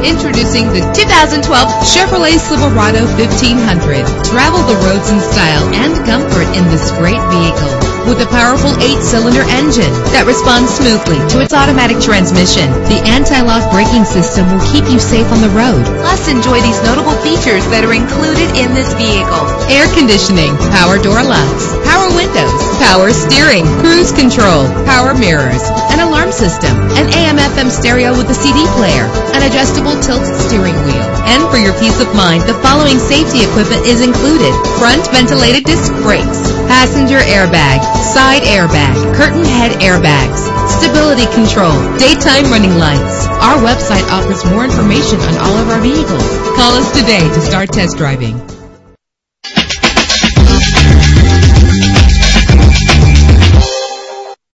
Introducing the 2012 Chevrolet Silverado 1500. Travel the roads in style and comfort in this great vehicle. With a powerful eight-cylinder engine that responds smoothly to its automatic transmission, the anti-lock braking system will keep you safe on the road. Plus, enjoy these notable features that are included in this vehicle. Air conditioning, power door locks, power windows, power steering, cruise control, power mirrors, an alarm system, an AM-FM stereo with a CD player, an adjustable tilt steering wheel. And for your peace of mind, the following safety equipment is included. Front ventilated disc brakes, passenger airbag, side airbag, curtain head airbags, stability control, daytime running lights. Our website offers more information on all of our vehicles. Call us today to start test driving.